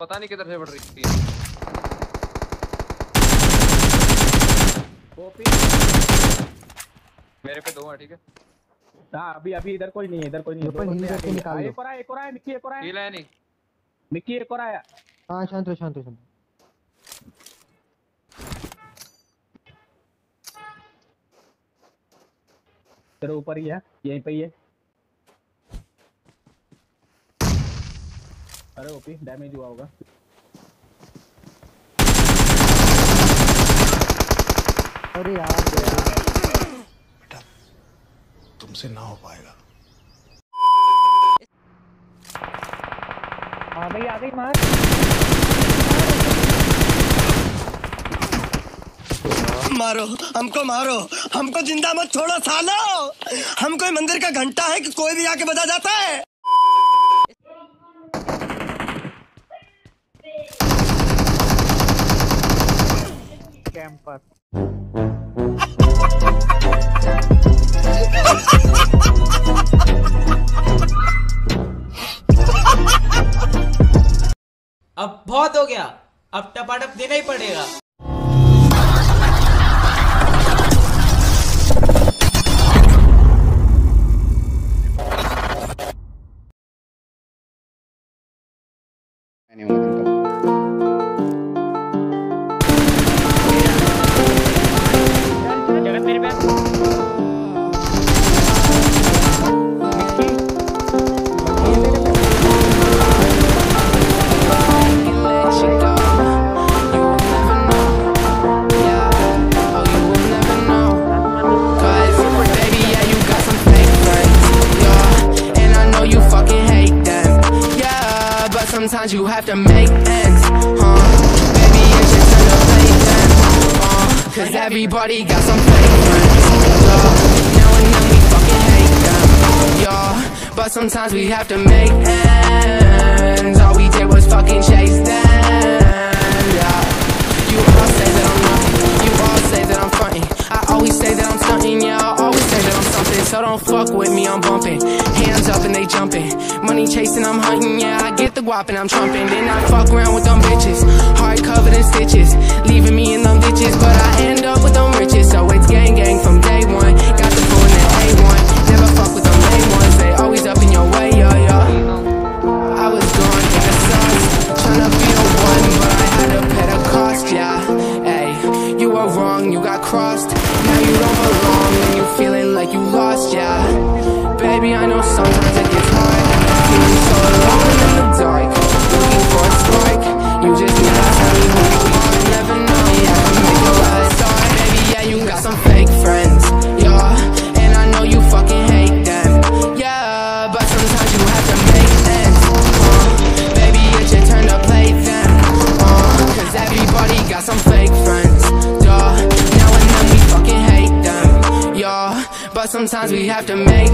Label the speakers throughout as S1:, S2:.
S1: पता नहीं किधर से बढ़ रही थी। मेरे पे दो हैं ठीक है?
S2: हाँ अभी अभी इधर कोई नहीं है इधर कोई नहीं है।
S3: ऊपर करके
S2: हैं।
S3: निकाल
S2: हाँ, एक और आया एक और आया मिक्की एक और आया।
S1: हील है नहीं।
S2: मिक्की एक और आया।
S3: हाँ शांत रहो शांत रहो शांत रहो।
S2: तेरे ऊपर ही है यहीं पे ही है। अरे ओपी डैमेज हुआ होगा।
S3: अरे यार बेटा
S4: तुमसे ना हो पाएगा।
S3: हाँ भाई आ गई मार।
S5: मारो हमको मारो। हमको ज़िंदा मत छोड़ो सालो। हम कोई मंदिर का घंटा है कि कोई भी आके बजा जाता है?
S3: कैंपर
S6: अब बहुत हो गया। अब टपाटप देना ही पड़ेगा।
S7: Sometimes you have to make ends, huh? Cause everybody got some fake friends, yeah. Now and then we fucking hate them, yeah. But sometimes we have to make ends. All we did was fucking chase them, yeah. You all say that I'm nothing, you all say that I'm fronting. I always say that I'm something, yeah. I always say that I'm something. So don't fuck with me, I'm bumping. Hands up and they jumping. Money chasing, I'm hunting, yeah. I get the guap and I'm trumping. Then I fuck around with them bitches. Heart covered in stitches. Leaving me crossed. Now you don't belong, and you're feeling like you lost, yeah. Baby, I know sometimes sometimes we have to make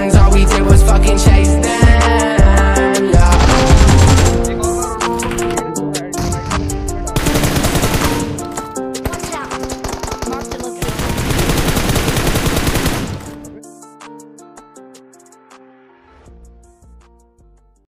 S7: ends. All we did was fucking chase them.